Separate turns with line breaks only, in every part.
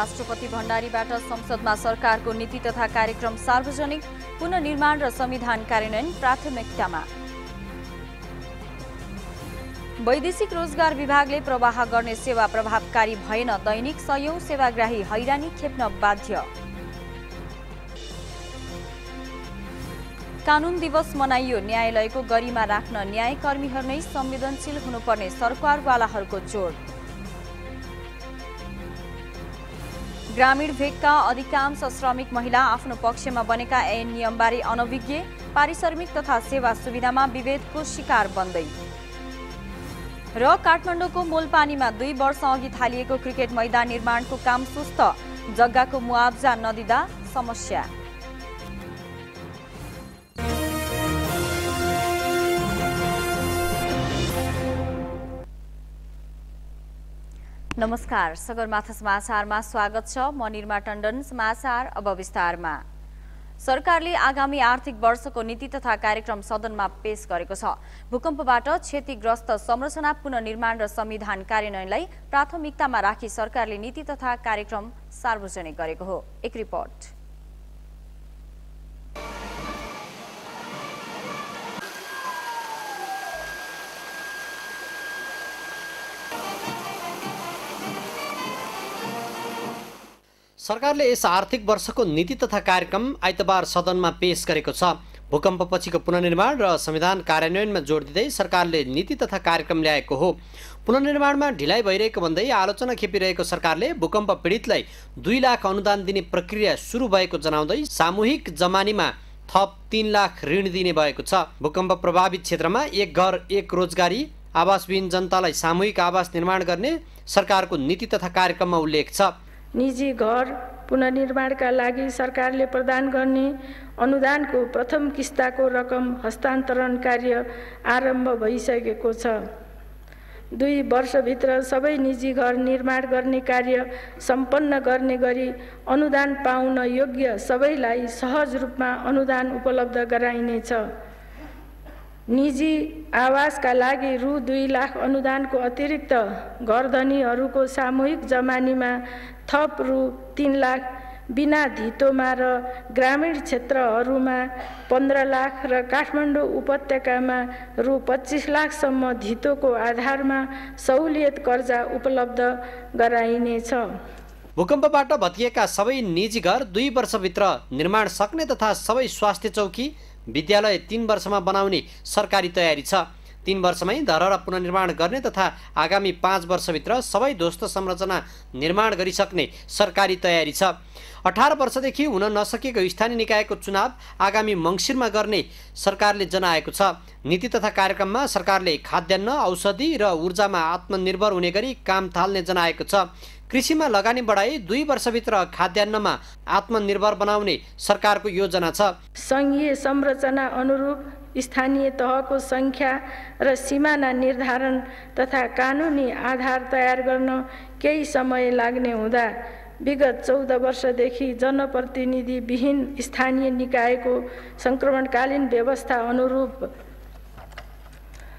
राष्ट्रपति भण्डारीबाट संसदमा सरकारको नीति तथा कार्यक्रम सार्वजनिक पुननिर्माण र संविधान कार्यान्वयन प्राथमिकतामा। वैदेशिक रोजगार विभागले प्रवाह गर्ने सेवा प्रभावकारी भएन दैनिक सयौं सेवाग्राही हैरानी खेप्न बाध्य। कानून दिवस मनाइयो न्यायालयको गरिमा राख्न न्यायकर्मीहरू नै संवेदनशील हुनुपर्ने सरकारवालाहरूको जोड ग्रामीण भेगका अधिकांश श्रमिक महिला आफ्नो पक्षमा बनेका ऐन नियमबारे अनभिज्ञ पारिश्रमिक तथा सेवा सुविधामा विभेदको शिकार बन्दै। र काठमाडौँको मोलपानीमा दुई वर्ष अघि थालिएको क्रिकेट मैदान निर्माणको काम सुस्त जग्गाको मुआब्जा नदिँदा समस्या। नमस्कार सगरमाथा समाचारमा स्वागत छ। म निर्मा टण्डन समाचार अब विस्तारमा। सरकारले आगामी आर्थिक वर्षको नीति तथा कार्यक्रम सदनमा पेश गरेको छ। भूकम्पबाट क्षतिग्रस्त संरचना पुननिर्माण र संविधान कार्यान्वयनलाई प्राथमिकतामा राखी सरकारले नीति तथा कार्यक्रम सार्वजनिक गरेको हो। एक रिपोर्ट।
सरकारले यस आर्थिक वर्षको नीति तथा कार्यक्रम आइतबार सदनमा पेश गरेको छ। भूकम्पपछिको पुनर्निर्माण र संविधान कार्यान्वयनमा जोड दिँदै सरकारले नीति तथा कार्यक्रम ल्याएको हो। पुनर्निर्माणमा ढिलाइ भइरहेको भन्दै आलोचना खेपिरहेको सरकारले भूकम्प पीडितलाई दुई लाख अनुदान दिने प्रक्रिया सुरु भएको जनाउँदै सामूहिक जमानीमा थप तिन लाख ऋण दिने भएको छ। भूकम्प प्रभावित क्षेत्रमा एक घर एक रोजगारी आवासविहीन जनतालाई सामूहिक आवास निर्माण गर्ने सरकारको नीति तथा कार्यक्रममा उल्लेख छ।
निजी घर पुनर्निर्माणका लागि सरकारले प्रदान गर्ने अनुदानको प्रथम किस्ताको रकम हस्तान्तरण कार्य आरम्भ भइसकेको छ। दुई वर्षभित्र सबै निजी घर निर्माण गर्ने कार्य सम्पन्न गर्ने गरी अनुदान पाउन योग्य सबैलाई सहज रूपमा अनुदान उपलब्ध गराइनेछ। निजी आवासका लागि रु दुई लाख अनुदानको अतिरिक्त घरधनीहरूको सामूहिक जमानीमा थप रु तिन लाख बिना धितोमा र ग्रामीण क्षेत्रहरूमा पन्ध्र लाख र काठमाडौँ उपत्यकामा रु पच्चिस लाखसम्म धितोको आधारमा सहुलियत कर्जा उपलब्ध गराइनेछ।
भूकम्पबाट भत्किएका सबै निजी घर दुई वर्षभित्र निर्माण सक्ने तथा सबै स्वास्थ्य चौकी विद्यालय तिन वर्षमा बनाउने सरकारी तयारी छ। तिन वर्षमै धरहरा पुनर्निर्माण गर्ने तथा आगामी पाँच वर्षभित्र सबै ध्वस्त संरचना निर्माण गरिसक्ने सरकारी तयारी छ। अठार वर्षदेखि हुन नसकेको स्थानीय निकायको चुनाव आगामी मङ्सिरमा गर्ने सरकारले जनाएको छ। नीति तथा कार्यक्रममा सरकारले खाद्यान्न औषधि र ऊर्जामा आत्मनिर्भर हुने गरी काम थाल्ने जनाएको छ। कृषिमा लगानी बढाई दुई वर्षभित्र खाद्यान्नमा आत्मनिर्भर बनाउने सरकारको योजना छ।
सङ्घीय संरचना अनुरूप स्थानीय तहको सङ्ख्या र सिमाना निर्धारण तथा कानुनी आधार तयार गर्न केही समय लाग्ने हुँदा विगत चौध वर्षदेखि जनप्रतिनिधि विहीन स्थानीय निकायको सङ्क्रमणकालीन व्यवस्था अनुरूप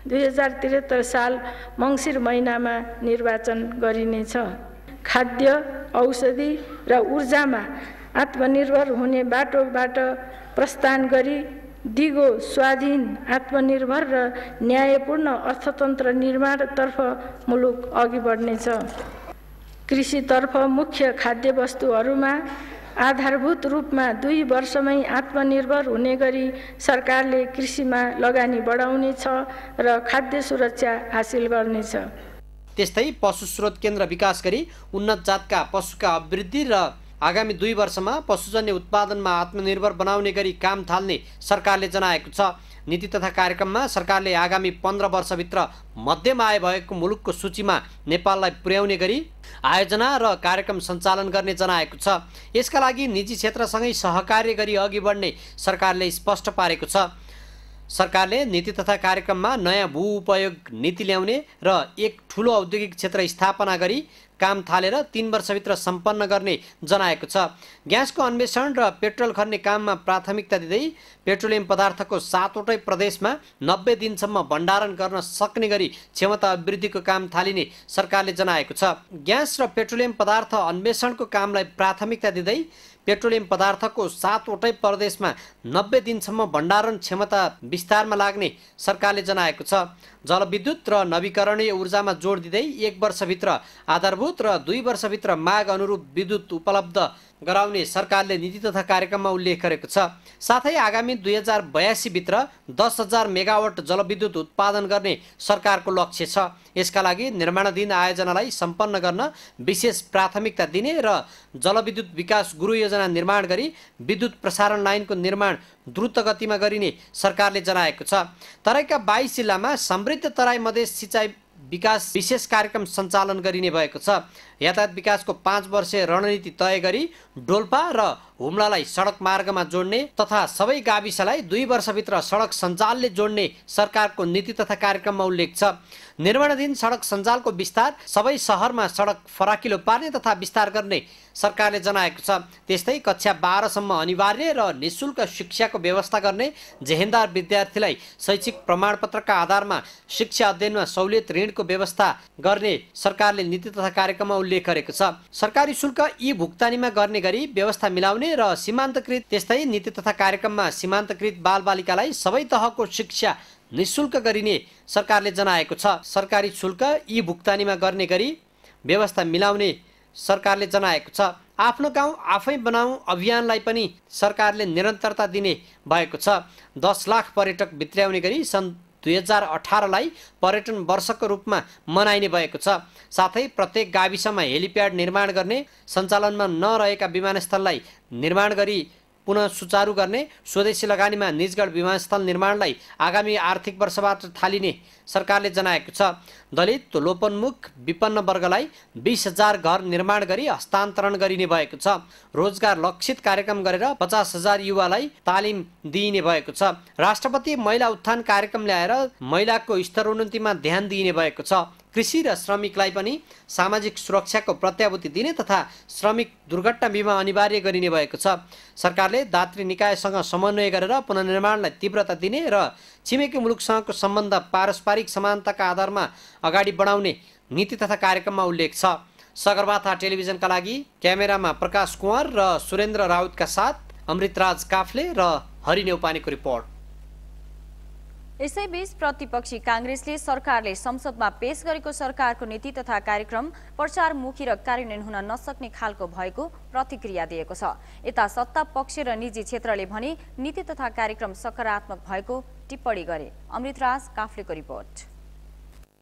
दुई हजार त्रिहत्तर साल मङ्सिर महिनामा निर्वाचन गरिनेछ। खाद्य औषधि र ऊर्जामा आत्मनिर्भर हुने बाटोबाट प्रस्थान गरी दिगो स्वाधीन आत्मनिर्भर र न्यायपूर्ण अर्थतन्त्र निर्माणतर्फ मुलुक अघि बढ्नेछ। कृषितर्फ मुख्य खाद्य वस्तुहरूमा आधारभूत रूपमा दुई वर्षमै आत्मनिर्भर हुने गरी सरकारले कृषिमा लगानी बढाउनेछ र खाद्य सुरक्षा हासिल गर्नेछ।
त्यस्तै पशु स्रोत केन्द्र विकास गरी उन्नत जातका पशुका अभिवृद्धि र आगामी दुई वर्षमा पशुजन्य उत्पादनमा आत्मनिर्भर बनाउने गरी काम थाल्ने सरकारले जनाएको छ। नीति तथा कार्यक्रममा सरकारले आगामी पन्ध्र वर्षभित्र मध्यम आय भएको मुलुकको सूचीमा नेपाललाई पुर्याउने गरी आयोजना र कार्यक्रम सञ्चालन गर्ने जनाएको छ। यसका लागि निजी क्षेत्रसँगै सहकार्य गरी अघि बढ्ने सरकारले स्पष्ट पारेको छ। सरकारले नीति तथा कार्यक्रममा नयाँ भू उपयोग नीति ल्याउने र एक ठुलो औद्योगिक क्षेत्र स्थापना गरी काम थालेर तिन वर्षभित्र सम्पन्न गर्ने जनाएको छ। ग्यासको अन्वेषण र पेट्रोल खन्ने काममा प्राथमिकता दिँदै पेट्रोलियम पदार्थको सातवटै प्रदेशमा नब्बे दिनसम्म भण्डारण गर्न सक्ने गरी क्षमता अभिवृद्धिको काम थालिने सरकारले जनाएको छ। ग्यास र पेट्रोलियम पदार्थ अन्वेषणको कामलाई प्राथमिकता दिँदै पेट्रोलियम पदार्थको सातवटै प्रदेशमा नब्बे दिनसम्म भण्डारण क्षमता विस्तारमा लाग्ने सरकारले जनाएको छ। जलविद्युत र नवीकरणीय ऊर्जामा जोड दिँदै एक वर्षभित्र आधारभूत र दुई वर्षभित्र माग अनुरूप विद्युत उपलब्ध गराउने सरकारले नीति तथा कार्यक्रममा उल्लेख गरेको छ। साथै आगामी दुई हजार बयासीभित्र दस हजार मेगावट जलविद्युत उत्पादन गर्ने सरकारको लक्ष्य छ। यसका लागि निर्माणाधीन आयोजनालाई सम्पन्न गर्न विशेष प्राथमिकता दिने र जलविद्युत विकास गुरु योजना निर्माण गरी विद्युत प्रसारण लाइनको निर्माण द्रुत गतिमा गरिने सरकारले जनाएको छ। तराईका बाइस जिल्लामा समृद्ध तराई मधेस सिँचाइ विकास विशेष कार्यक्रम सञ्चालन गरिने भएको छ। यातायात विकासको पाँच वर्षीय रणनीति तय गरी डोल्पा र हुम्लालाई सडक मार्गमा जोड्ने तथा सबै गाविसलाई दुई वर्षभित्र सडक सञ्जालले जोड्ने सरकारको नीति तथा कार्यक्रममा उल्लेख छ। निर्माणाधीन सडक सञ्जालको विस्तार सबै सहरमा सडक फराकिलो पार्ने तथा विस्तार गर्ने सरकारले जनाएको छ। त्यस्तै कक्षा बाह्रसम्म अनिवार्य र निशुल्क शिक्षाको व्यवस्था गर्ने जेहेन्दार विद्यार्थीलाई शैक्षिक प्रमाणपत्रका आधारमा शिक्षा अध्ययनमा सहुलियत ऋणको व्यवस्था गर्ने सरकारले नीति तथा कार्यक्रममा उल्लेख गरेको छ। सरकारी शुल्क यी भुक्तानीमा गर्ने गरी व्यवस्था मिलाउने र सीमान्तकृत त्यस्तै नीति तथा कार्यक्रममा सीमान्तकृत बालबालिकालाई सबै तहको शिक्षा निशुल्क गरिने सरकारले जनाएको छ। सरकारी शुल्क यी भुक्तानीमा गर्ने गरी व्यवस्था मिलाउने सरकारले जनाएको छ। आफ्नो गाउँ आफै बनाऊ अभियानलाई पनि सरकारले निरन्तरता दिने भएको छ। दस लाख पर्यटक भित्र्याउने गरी सन् दुई हजार अठारलाई पर्यटन वर्षको रूपमा मनाइने भएको छ। साथै प्रत्येक गाविसमा हेलिप्याड निर्माण गर्ने सञ्चालनमा नरहेका विमानस्थललाई निर्माण गरी पुनः सुचारू गर्ने स्वदेशी लगानीमा निजगढ विमानस्थल निर्माणलाई आगामी आर्थिक वर्षबाट थालिने सरकारले जनाएको छ। दलित लोपन्मुख विपन्न वर्गलाई बिस हजार घर निर्माण गरी हस्तान्तरण गरिने भएको छ। रोजगार लक्षित कार्यक्रम गरेर पचास हजार युवालाई तालिम दिइने भएको छ। राष्ट्रपति महिला उत्थान कार्यक्रम ल्याएर महिलाको स्तरोन्नतिमा ध्यान दिइने भएको छ। कृषि र श्रमिकलाई पनि सामाजिक सुरक्षाको प्रत्याभूति दिने तथा श्रमिक दुर्घटना बिमा अनिवार्य गरिने भएको छ। सरकारले दात्री निकायसँग समन्वय गरेर पुनर्निर्माणलाई तीव्रता दिने र छिमेकी मुलुकसँगको सम्बन्ध पारस्परिक समानताका आधारमा अगाडि बढाउने नीति तथा कार्यक्रममा उल्लेख छ। सगरमाथा टेलिभिजनका लागि क्यामेरामा प्रकाश कुँवर र सुरेन्द्र राउतका साथ अमृतराज काफ्ले र हरि नेउपानेको रिपोर्ट।
यसैबीच प्रतिपक्षी काङ्ग्रेसले सरकारले संसदमा पेश गरेको सरकारको नीति तथा कार्यक्रम प्रचारमुखी र कार्यान्वयन हुन नसक्ने खालको भएको प्रतिक्रिया दिएको छ। यता सत्ता पक्ष र निजी क्षेत्रले भने नीति तथा कार्यक्रम सकारात्मक भएको टिप्पणी गरे। अमृतराज काफ्लेको रिपोर्ट।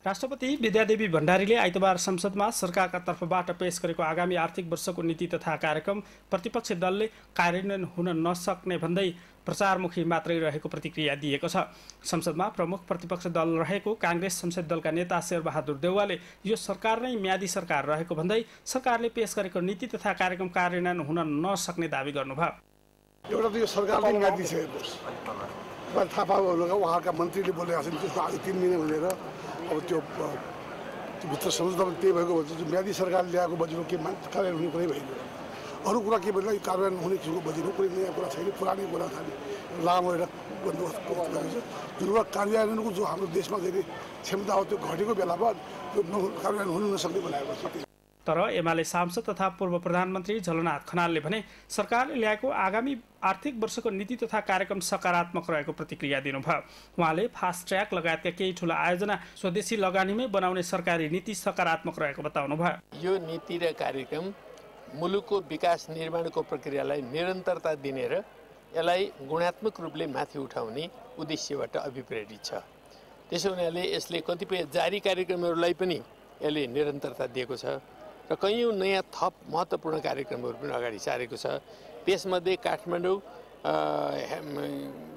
राष्ट्रपति विद्यादेवी भण्डारीले आइतबार संसदमा सरकारका तर्फबाट पेश गरेको आगामी आर्थिक वर्षको नीति तथा कार्यक्रम प्रतिपक्षी दलले कार्यान्वयन हुन नसक्ने भन्दै प्रचारमुखी मात्रै रहेको प्रतिक्रिया दिएको छ। संसदमा प्रमुख प्रतिपक्ष दल रहेको काङ्ग्रेस संसद दलका नेता शेरबहादुर देउवाले यो सरकार नै म्यादी सरकार रहेको भन्दै सरकारले पेश गरेको नीति तथा कार्यक्रम कार्यान्वयन हुन नसक्ने दावी गर्नुभयो।
एउटा त यो सरकारले मन्त्रीले बोलेका छन् महिना भनेर अब त्यो भित्र संसदमा त्यही भएको भन्छ म्यादी सरकारले ल्याएको बजेटमा के कार्यान्वयन हुने कुरै भइदियो अरू कुरा के भन्दा कार्यान्वयन हुने किसिमको बजेट कुनै नयाँ कुरा छैन पुरानै कुरा खालि लामो एउटा बन्दोबस्त छ जुन कुरा कार्यान्वयनको जो हाम्रो देशमा धेरै क्षमता हो त्यो घटेको बेलामा त्यो कार्यान्वयन हुन नसक्ने बनाएको छ
तर एमाले सांसद तथा पूर्व प्रधानमन्त्री झलनाथ खनालले भने सरकारले ल्याएको आगामी आर्थिक वर्षको नीति तथा कार्यक्रम सकारात्मक रहेको प्रतिक्रिया दिनुभयो। उहाँले फास्ट ट्र्याक लगायतका केही ठुला आयोजना स्वदेशी लगानीमै बनाउने सरकारी नीति सकारात्मक रहेको बताउनुभयो।
यो नीति र कार्यक्रम मुलुकको विकास निर्माणको प्रक्रियालाई निरन्तरता दिने र यसलाई गुणात्मक रूपले माथि उठाउने उद्देश्यबाट अभिप्रेरित छ। त्यसो हुनाले यसले कतिपय जारी कार्यक्रमहरूलाई पनि यसले निरन्तरता दिएको छ। र कैयौँ नयाँ थप महत्त्वपूर्ण कार्यक्रमहरू पनि अगाडि सारेको छ। त्यसमध्ये काठमाडौँ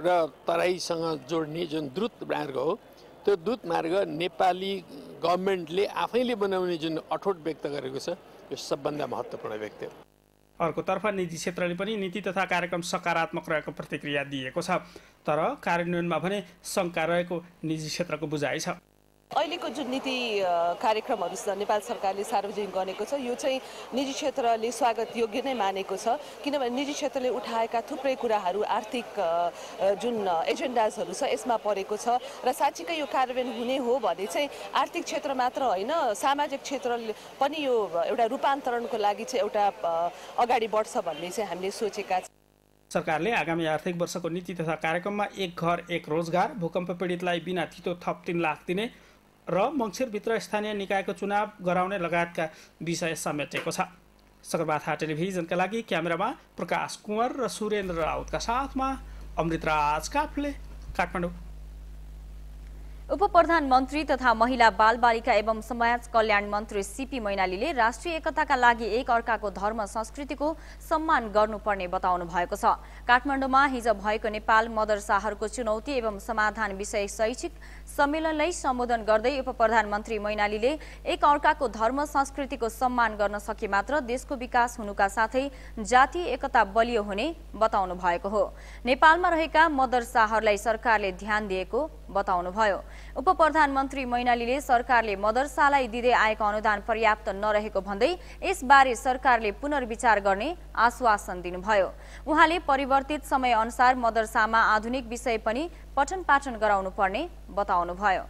र तराईसँग जोड्ने जुन द्रुत मार्ग हो त्यो द्रुत मार्ग नेपाली गभर्मेन्टले आफैले बनाउने जुन अठोट व्यक्त गरेको छ यो सबभन्दा महत्त्वपूर्ण व्यक्ति हो।
अर्कोतर्फ निजी क्षेत्रले पनि नीति तथा कार्यक्रम सकारात्मक रहेको प्रतिक्रिया दिएको छ तर कार्यान्वयनमा भने शङ्का रहेको निजी क्षेत्रको बुझाइ छ।
अहिलेको जुन नीति कार्यक्रमहरू नेपाल सरकारले सार्वजनिक गरेको छ यो चाहिँ निजी क्षेत्रले स्वागत योग्य नै मानेको छ। किनभने निजी क्षेत्रले उठाएका थुप्रै कुराहरू आर्थिक जुन एजेन्डाजहरू छ यसमा परेको छ र साँच्चीकै यो कार्यान्वयन हुने हो भने चाहिँ आर्थिक क्षेत्र मात्र होइन सामाजिक क्षेत्रले पनि यो एउटा रूपान्तरणको लागि चाहिँ एउटा अगाडि बढ्छ भन्ने चाहिँ हामीले सोचेका छौँ।
सरकारले आगामी आर्थिक वर्षको नीति तथा कार्यक्रममा एक घर एक रोजगार भूकम्प पीडितलाई बिना थितो थप तिन लाख दिने र मङ्सिरभित्र स्थानीय निकायको चुनाव गराउने लगायतका विषय समेटेको छ। सगरमाथा टेलिभिजनका लागि क्यामेरामा प्रकाश कुँवर र सुरेन्द्र राउतका साथमा अमृतराज काफले काठमाडौँ।
उप प्रधानमन्त्री तथा महिला बालबालिका एवं समाज कल्याण मन्त्री सिपी मैनालीले राष्ट्रिय एकताका लागि एक अर्काको धर्म संस्कृतिको सम्मान गर्नुपर्ने बताउनु भएको छ। काठमाडौँमा हिजो भएको नेपाल मदरसाहरूको चुनौती एवं समाधान विषय शैक्षिक सम्मेलनलाई सम्बोधन गर्दै उप प्रधानमन्त्री मैनालीले एक अर्काको धर्म संस्कृतिको सम्मान गर्न सके मात्र देशको विकास हुनुका साथै जातीय एकता बलियो हुने बताउनु भएको हो। नेपालमा रहेका मदरसाहरूलाई सरकारले ध्यान दिएको बताउनुभयो। उप प्रधानमन्त्री मैनालीले सरकारले मदरसालाई दिँदै आएको अनुदान पर्याप्त नरहेको भन्दै यसबारे सरकारले पुनर्विचार गर्ने आश्वासन दिनुभयो। उहाँले परिवर्तित समय अनुसार मदरसामा आधुनिक विषय पनि पठन पाठन गराउनु पर्ने बताउनुभयो।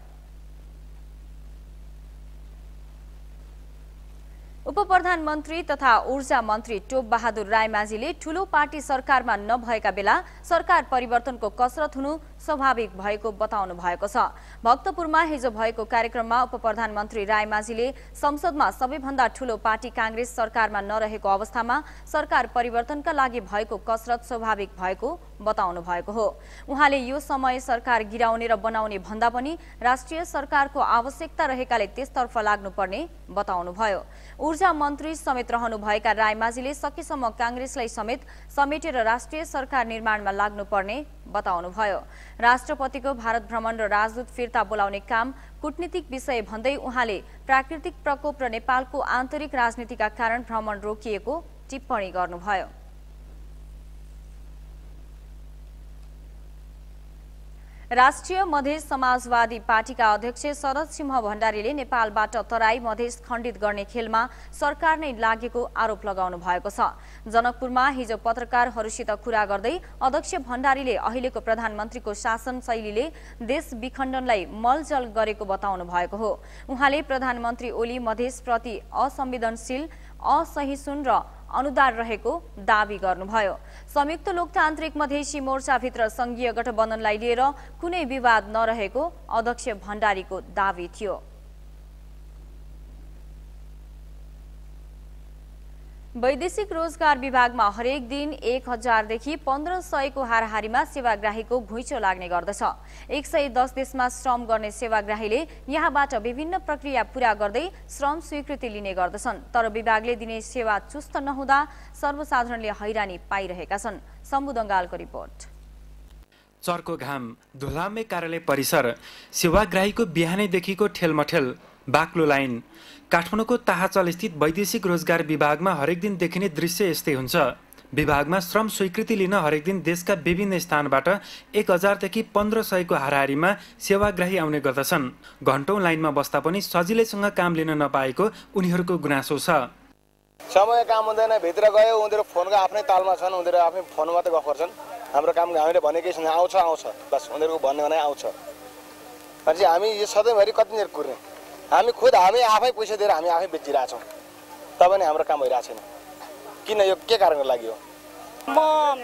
उप प्रधानमन्त्री तथा ऊर्जा मन्त्री टोप बहादुर रायमाझीले ठूलो पार्टी सरकारमा नभएका बेला सरकार परिवर्तनको कसरत हुनु स्वाभाविक भएको बताउनु भएको छ। भक्तपुरमा हिजो भएको कार्यक्रममा उप प्रधानमन्त्री रायमाझीले संसदमा सबैभन्दा ठूलो पार्टी काङ्ग्रेस सरकारमा नरहेको अवस्थामा सरकार परिवर्तनका लागि भएको कसरत स्वाभाविक भएको बताउनु भएको हो। उहाँले यो समय सरकार गिराउने र बनाउने भन्दा पनि राष्ट्रिय सरकारको आवश्यकता रहेकाले त्यसतर्फ लाग्नुपर्ने बताउनुभयो। ऊर्जा मन्त्री समेत रहनुभएका रायमाझीले सकेसम्म काङ्ग्रेसलाई समेत समेटेर राष्ट्रिय सरकार निर्माणमा लाग्नुपर्ने बताउनुभयो। राष्ट्रपतिको भारत भ्रमण र राजदूत फिर्ता बोलाउने काम कूटनीतिक विषय भन्दै उहाँले प्राकृतिक प्रकोप र नेपालको आन्तरिक राजनीतिका कारण भ्रमण रोकिएको टिप्पणी गर्नुभयो। राष्ट्रिय मधेस समाजवादी पार्टीका अध्यक्ष शरद सिंह भण्डारीले नेपालबाट तराई मधेस खण्डित गर्ने खेलमा सरकार नै लागेको आरोप लगाउनु भएको छ। जनकपुरमा हिजो पत्रकारहरूसित कुरा गर्दै अध्यक्ष भण्डारीले अहिलेको प्रधानमन्त्रीको शासन शैलीले देश विखण्डनलाई मलजल गरेको बताउनु भएको हो। उहाँले प्रधानमन्त्री ओली मधेसप्रति असंवेदनशील असहिष्णु र अनुदार रहेको दावी गर्नुभयो। संयुक्त लोकतान्त्रिक मधेसी मोर्चाभित्र संघीय गठबन्धनलाई लिएर कुनै विवाद नरहेको अध्यक्ष भण्डारीको दावी थियो। वैदेशिक रोजगार विभागमा हरेक दिन एक हजारदेखि पन्ध्र सयको हाराहारीमा सेवाग्राहीको घुइँचो लाग्ने गर्दछ। एक सय दस देशमा श्रम गर्ने सेवाग्राहीले यहाँबाट विभिन्न प्रक्रिया पूरा गर्दै श्रम स्वीकृति लिने गर्दछन्। तर विभागले दिने सेवा चुस्त नहुँदा सर्वसाधारणले हैरानी पाइरहेका छन्। शम्भु दङ्गालको रिपोर्ट।
चर्को घाम धुलामे कार्यालय परिसर सेवाग्राहीको बिहानैदेखिको ठेलमठेल बाक्लो लाइन। काठमाडौँको ताहाचल स्थित वैदेशिक रोजगार विभागमा हरेक दिन देखिने दृश्य यस्तै हुन्छ। विभागमा श्रम स्वीकृति लिन हरेक दिन देशका विभिन्न स्थानबाट एक हजारदेखि पन्ध्र सयको हाराहारीमा सेवाग्राही आउने गर्दछन्। घन्टौँ लाइनमा बस्दा पनि सजिलैसँग काम लिन नपाएको उनीहरूको गुनासो छ।
समय काम हुँदैन भित्र गयो उनीहरू फोनको आफ्नै तालमा छन् उनीहरू आफ्नै फोन मात्रै गफ गर्छन्। हाम्रो काम हामीले भनेकै आउँछ आउँछ। बस उनीहरूको भन्ने भने आउँछ। भनेपछि हामी यो सधैँभरि कतिनिर कुर्ने। हामी खुद हामी आफै पैसा दिएर हामी आफै बेचिरहेछौँ। तब पनि हाम्रो काम भइरहेको छैन। किन यो के कारणको लागि हो?
म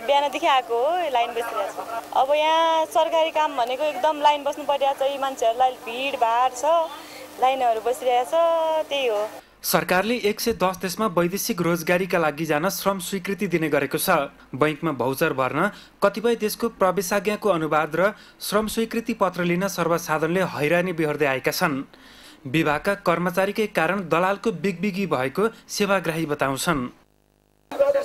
बिहानदेखि आएको हो लाइन बसिरहेको छु। अब यहाँ सरकारी काम भनेको एकदम लाइन बस्नु परिरहेको छ यी मान्छेहरूलाई भिडभाड छ लाइनहरू बसिरहेको छ त्यही हो।
सरकारले एक सय दस देशमा वैदेशिक रोजगारीका लागि जान श्रम स्वीकृति दिने गरेको छ। बैङ्कमा भौचर भर्न कतिपय देशको प्रवेशाज्ञाको अनुवाद र श्रम स्वीकृति पत्र लिन सर्वसाधारणले हैरानी बिहोर्दै आएका छन्। विभागका कर्मचारीकै कारण दलालको बिगबिगी भएको सेवाग्राही बताउँछन्।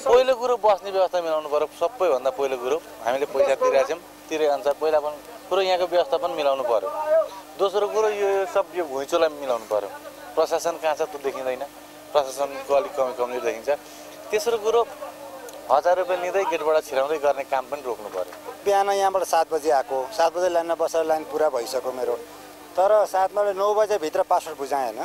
पहिलो कुरो बस्ने व्यवस्था मिलाउनु पर्यो सबैभन्दा पहिलो कुरो हामीले पैसा तिरेका छौँ तिरे अनुसार पहिला पनि कुरो यहाँको व्यवस्था पनि मिलाउनु पर्यो दोस्रो कुरो यो सब यो घुइँचोलाई मिलाउनु पर्यो प्रशासन कहाँ छ त्यो देखिँदैन। प्रशासनको अलिक कमी कमजोर देखिन्छ। तेस्रो कुरो
हजार रुपियाँ लिँदै गेटबाट छिराउँदै गर्ने काम पनि रोक्नु पर्यो
बिहान यहाँबाट सात बजी आएको। सात बजे लाइनमा बसेर लाइन पुरा भइसक्यो मेरो। तर सातमा नौ बजेभित्र पासपोर्ट बुझाएँ होइन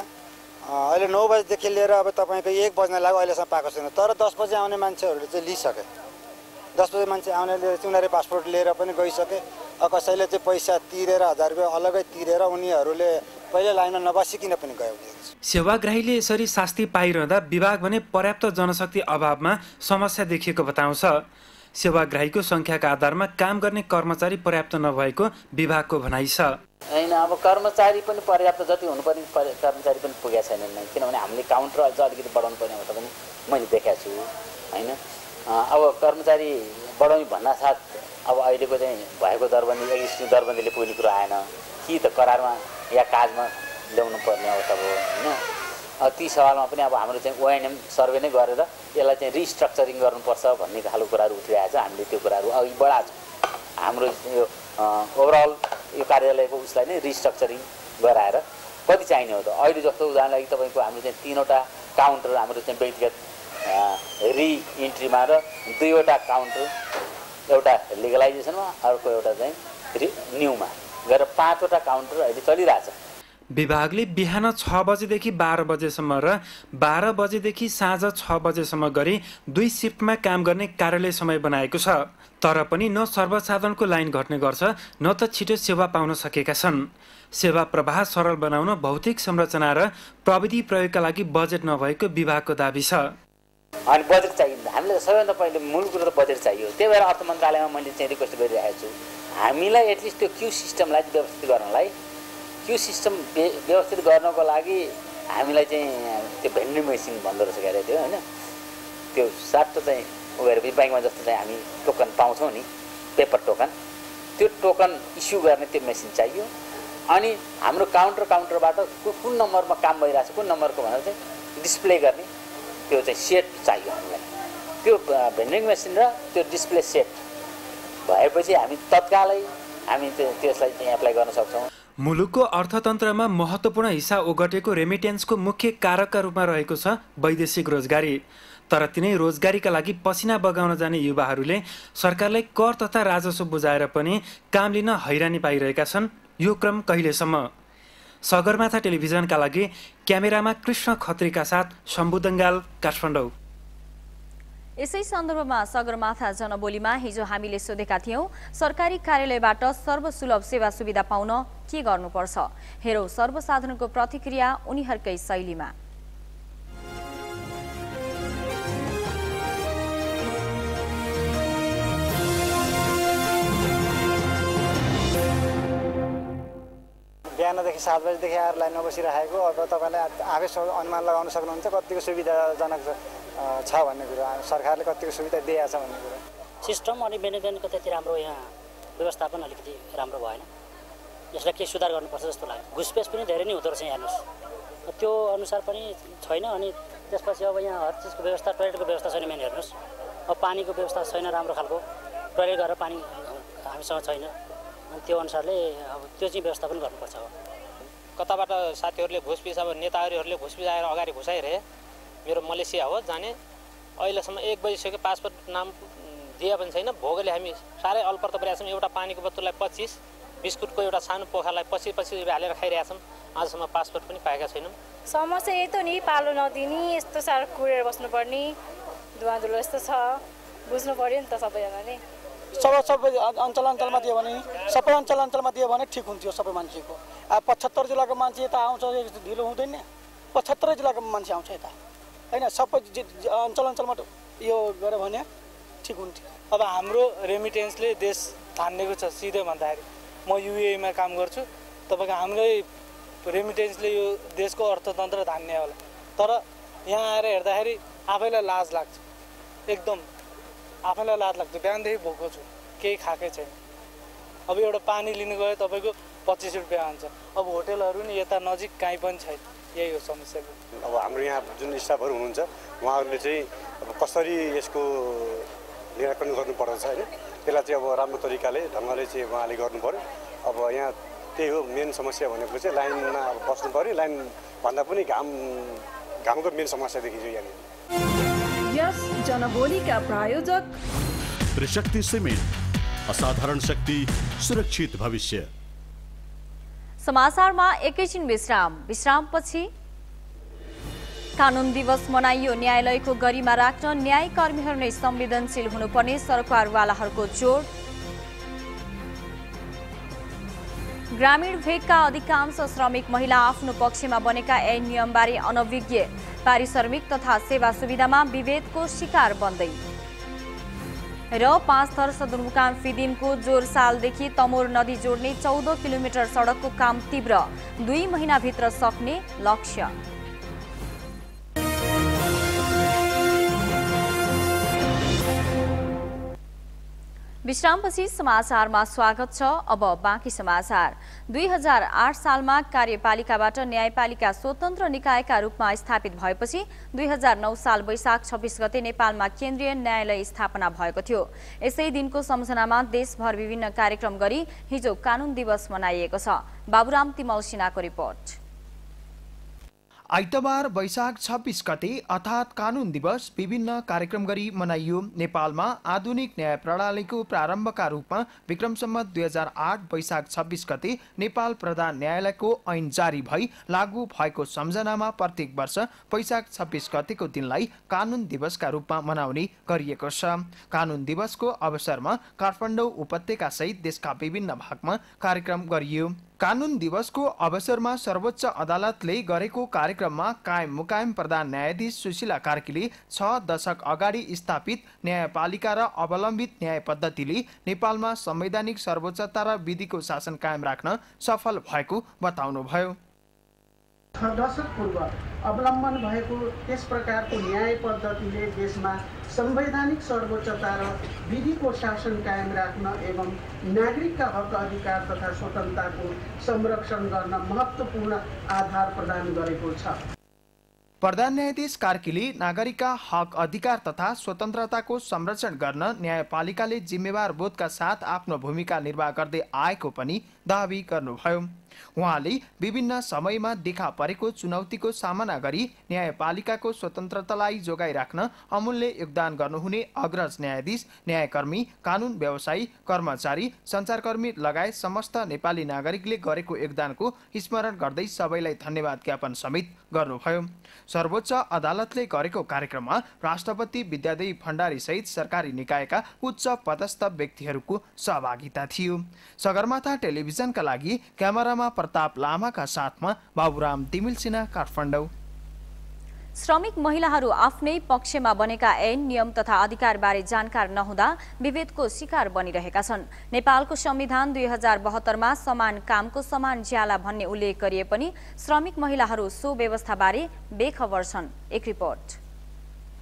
अहिले नौ बजीदेखि लिएर अब तपाईँको एक बज्न लाग्यो अहिलेसम्म पाएको छैन। तर दस बजी आउने मान्छेहरूले चाहिँ लिइसके। दस बजी मान्छे आउनेले चाहिँ उनीहरूले पासपोर्ट लिएर पनि गइसके। कसैले चाहिँ पैसा तिरेर हजार रुपियाँ अलग्गै तिरेर उनीहरूले पहिले लाइनमा नबसिकन पनि गयो।
सेवाग्राहीले यसरी शास्ति पाइरहँदा विभाग भने पर्याप्त जनशक्ति अभावमा समस्या देखिएको बताउँछ। सेवाग्राहीको सङ्ख्याका आधारमा काम गर्ने कर्मचारी पर्याप्त नभएको विभागको भनाइ छ।
होइन अब कर्मचारी पनि पर्याप्त जति हुनुपर्ने कर्मचारी पनि पुगेका छैनन् नै। किनभने हामीले काउन्टर अझ अलिकति बढाउनु पर्ने अवस्था पनि मैले देखाएको छु होइन? अब कर्मचारी बढाउने भन्ना साथ अब अहिलेको चाहिँ भएको दरबन्दी एक्जिस्टिङ दरबन्दीले पुग्ने कुरो आएन। कि त करारमा या काजमा ल्याउनु पर्ने अवस्था भयो होइन? ती सवालमा पनि अब हाम्रो चाहिँ ओएनएम सर्वे नै गरेर यसलाई चाहिँ रिस्ट्रक्चरिङ गर्नुपर्छ भन्ने खालको कुराहरू उठिरहेको छ। हामीले त्यो कुराहरू अघि बढाएको छौँ। हाम्रो यो ओभरअल यो कार्यालयको उसलाई नै रिस्ट्रक्चरिङ गराएर कति चाहिने हो त? अहिले जस्तो उदाहरण लागि तपाईँको हाम्रो चाहिँ तिनवटा काउन्टर हाम्रो चाहिँ व्यक्तिगत रिइन्ट्रीमा र दुईवटा काउन्टर एउटा लिगलाइजेसनमा अर्को एउटा चाहिँ रि न्युमा गरेर पाँचवटा काउन्टर अहिले चलिरहेछ
विभागले बिहान छ बजेदेखि बाह्र बजेसम्म र बाह्र बजेदेखि साँझ छ बजेसम्म गरी दुई सिफ्टमा काम गर्ने कार्यालय समय बनाएको छ। तर पनि न सर्वसाधारणको लाइन घट्ने गर्छ न त छिटो सेवा पाउन सकेका छन्। सेवा प्रवाह सरल बनाउन भौतिक संरचना र प्रविधि प्रयोगका लागि बजेट नभएको विभागको दावी छ।
अनि बजेट चाहिन्छ। हामीलाई सबैभन्दा पहिले मूल कुरो त बजेट चाहियो। त्यही भएर अर्थ मन्त्रालयमा मैले चाहिँ रिक्वेस्ट गरिरहेको छु। हामीलाई एटलिस्ट त्यो क्यु सिस्टमलाई व्यवस्थित गर्नलाई त्यो सिस्टम व्यवस्थित गर्नको लागि हामीलाई चाहिँ त्यो भेन्डिङ मेसिन भन्दो रहेछ क्यारे त्यो होइन? त्यो साटो चाहिँ उयोहरू ब्याङ्कमा जस्तो चाहिँ हामी टोकन पाउँछौँ नि पेपर टोकन। त्यो टोकन इस्यु गर्ने त्यो मेसिन चाहियो। अनि हाम्रो काउन्टर काउन्टरबाट कुन नम्बरमा काम भइरहेको छ कुन नम्बरको भनेर चाहिँ डिस्प्ले गर्ने त्यो चाहिँ सेट चाहियो हामीलाई। त्यो भेन्डिङ मेसिन र त्यो डिस्प्ले सेट भएपछि हामी तत्कालै हामी त्यसलाई चाहिँ एप्लाई गर्न सक्छौँ।
मुलुकको अर्थतन्त्रमा महत्त्वपूर्ण हिस्सा ओगटेको रेमिटेन्सको मुख्य कारकका रूपमा रहेको छ वैदेशिक रोजगारी। तर तिनै रोजगारीका लागि पसिना बगाउन जाने युवाहरूले सरकारलाई कर तथा राजस्व बुझाएर पनि काम लिन हैरानी पाइरहेका छन् यो क्रम कहिलेसम्म? सगरमाथा टेलिभिजनका लागि क्यामेरामा कृष्ण खत्रीका साथ शम्भु दङ्गाल काठमाडौँ।
यसै सन्दर्भमा सगरमाथा जनबोलीमा हिजो हामीले सोधेका थियौँ सरकारी कार्यालयबाट सर्वसुलभ सेवा सुविधा पाउन के गर्नुपर्छ? हेरौँ सर्वसाधारणको प्रतिक्रिया उनीहरूकै शैलीमा।
बिहानदेखि सात बजीदेखि आएर लाइनमा बसिरहेको अब तपाईँले आफै अनुमान लगाउन सक्नुहुन्छ कतिको सुविधाजनक छ? भन्ने कुरो। सरकारले कतिको सुविधा दिएको छ भन्ने कुरो।
सिस्टम अनि म्यानेजमेन्ट कतैतिर हाम्रो यहाँ व्यवस्थापन अलिकति राम्रो भएन। यसलाई केही सुधार गर्नुपर्छ जस्तो लाग्यो। घुसपेस पनि धेरै नै हुँदो रहेछ हेर्नुहोस्। त्यो अनुसार पनि छैन अनि त्यसपछि अब यहाँ हर चिजको व्यवस्था टोइलेटको व्यवस्था छैन मेन हेर्नुहोस्। अब पानीको व्यवस्था छैन राम्रो खालको। टोइलेट गरेर पानी हामीसँग छैन। अनि त्यो अनुसारले अब त्यो चाहिँ व्यवस्था पनि गर्नुपर्छ अब।
कताबाट साथीहरूले घुस पिस अब नेताहरूले घुस पिस आएर अगाडि घुसाइरहे। मेरो मलेसिया हो जाने। अहिलेसम्म एक बजिसक्यो पासपोर्ट नाम दिए पनि छैन। भोगले हामी साह्रै अल्पर त परेका छौँ एउटा पानीको बोतललाई पच्चिस बिस्कुटको एउटा सानो पोखालाई पछि पछि हालेर खाइरहेका छौँ आजसम्म पासपोर्ट पनि पाएका छैनौँ।
समस्या यही त नि पालो नदिने यस्तो साह्रो कुरेर बस्नुपर्ने। धुवाधुलो यस्तो छ। बुझ्नु पऱ्यो नि त सबैजनाले।
सबै सबै अञ्चल अञ्चलमा दियो भने सबै अञ्चल अञ्चलमा दियो भने ठिक हुन्थ्यो सबै मान्छेको। अब पचहत्तर जिल्लाको मान्छे यता आउँछ ढिलो हुँदैन। पचहत्तर जिल्लाको मान्छे आउँछ यता। होइन सबै अञ्चल अञ्चलमा यो गऱ्यो भने ठिक हुन्थ्यो
अब हाम्रो रेमिटेन्सले देश धान्नेको छ सिधै भन्दाखेरि। म युएमा काम गर्छु तपाईँको हाम्रै रेमिटेन्सले यो देशको अर्थतन्त्र धान्ने होला। तर यहाँ आएर हेर्दाखेरि आफैलाई लाज लाग्छ। एकदम आफैलाई लाज लाग्छ। बिहानदेखि भोको छु केही खाएकै छैन। अब एउटा पानी लिनु गयो तपाईँको पच्चिस रुपियाँ हुन्छ अब होटेलहरू नि यता नजिक कहीँ पनि छैन। यही हो समस्या
अब हाम्रो यहाँ जुन स्टाफहरू हुनुहुन्छ उहाँहरूले चाहिँ अब कसरी यसको निराकरण गर्नुपर्दछ होइन? त्यसलाई चाहिँ अब राम्रो तरिकाले ढङ्गले चाहिँ उहाँले गर्नु पऱ्यो अब यहाँ त्यही हो मेन समस्या भनेको चाहिँ लाइनमा अब बस्नु पऱ्यो लाइन भन्दा पनि घाम घामको मेन समस्या देखिन्छ यहाँनिर।
यस जनबोलीका प्रायोजक
त्रिशक्ति सिमेन्ट असाधारण शक्ति सुरक्षित भविष्य।
समाचारमा एकैछिन विश्राम। विश्रामपछि कानुन दिवस मनाइयो। न्यायालयको गरिमा राख्न न्याय कर्मीहरू नै संवेदनशील हुनुपर्ने सरकारवालाहरूको जोड। ग्रामीण भेगका अधिकांश श्रमिक महिला आफ्नो पक्षमा बनेका ऐन नियमबारे अनभिज्ञ। पारिश्रमिक तथा सेवा सुविधामा विभेदको शिकार बन्दै। र पाँच थर सदरमुकाम फिदिनको जोर सालदेखि तमोर नदी जोड्ने चौध किलोमिटर सडकको काम तीव्र। दुई महिनाभित्र सक्ने लक्ष्य। विश्रामपछि समाचारमा स्वागत छ। अब बाँकी समाचार। दुई हजार आठ सालमा कार्यपालिकाबाट न्यायपालिका स्वतन्त्र निकायका रूपमा स्थापित भएपछि दुई हजार नौ साल वैशाख छब्बिस गते नेपालमा केन्द्रीय न्यायालय स्थापना भएको थियो। यसै दिनको सम्झनामा देशभर विभिन्न कार्यक्रम गरी हिजो कानून दिवस मनाइएको छ। बाबुराम तिमल सिन्हाको रिपोर्ट।
आइतबार वैशाख छब्बिस गते अर्थात् कानुन दिवस विभिन्न कार्यक्रम गरी मनाइयो। नेपालमा आधुनिक न्याय प्रणालीको प्रारम्भका रूपमा विक्रमसम्म दुई हजार आठ वैशाख छब्बिस गते नेपाल प्रधान न्यायालयको ऐन जारी भई लागू भएको सम्झनामा प्रत्येक वर्ष वैशाख छब्बिस गतेको दिनलाई कानुन दिवसका रूपमा मनाउने गरिएको छ। कानुन दिवसको अवसरमा काठमाडौँ उपत्यका सहित देशका विभिन्न भागमा कार्यक्रम गरियो। कानुन दिवसको अवसरमा सर्वोच्च अदालतले गरेको कार्यक्रममा कायम मुकायम प्रधान न्यायाधीश सुशीला कार्कीले छ दशक अगाडि स्थापित न्यायपालिका र अवलम्बित न्याय पद्धतिले नेपालमा संवैधानिक सर्वोच्चता र विधिको शासन कायम राख्न सफल भएको बताउनुभयो।
दशक पूर्व अवलम्बन भएको त्यस प्रकारको न्याय पद्धतिले देशमा संवैधानिक सर्वोच्चता र विधिको शासन कायम राख्न एवं नागरिकका हक अधिकार तथा स्वतन्त्रताको संरक्षण गर्न महत्त्वपूर्ण आधार प्रदान गरेको छ।
प्रधान न्यायाधीश कार्कीले नागरिकका हक अधिकार तथा स्वतन्त्रताको संरक्षण गर्न न्यायपालिकाले जिम्मेवार बोधका साथ आफ्नो भूमिका निर्वाह गर्दै आएको पनि दावी गर्नुभयो। उहाँले विभिन्न समयमा देखा परेको चुनौतीको सामना गरी न्यायपालिकाको स्वतन्त्रतालाई जोगाइराख्न अमूल्य योगदान गर्नुहुने अग्रज न्यायाधीश न्यायकर्मी कानुन व्यवसायी कर्मचारी सञ्चारकर्मी लगायत समस्त नेपाली नागरिकले गरेको योगदानको स्मरण गर्दै सबैलाई धन्यवाद ज्ञापन समेत गर्नुभयो। सर्वोच्च अदालतले गरेको कार्यक्रममा राष्ट्रपति विद्यादेवी भण्डारी सहित सरकारी निकायका उच्च पदस्थ व्यक्तिहरूको सहभागिता थियो। सगरमाथा टेलिभिजनका लागि क्यामेरामा प्रताप लामाका साथमा बाबुराम तिमिल सिन्हा काठमाडौँ।
श्रमिक महिलाहरू आफ्नै पक्षमा बनेका ऐन नियम तथा अधिकारबारे जानकार नहुँदा विभेदको शिकार बनिरहेका छन्। नेपालको संविधान दुई हजार बहत्तरमा समान कामको समान ज्याला भन्ने उल्लेख गरिए पनि श्रमिक महिलाहरू सो व्यवस्थाबारे बेखबर छन्। एक रिपोर्ट।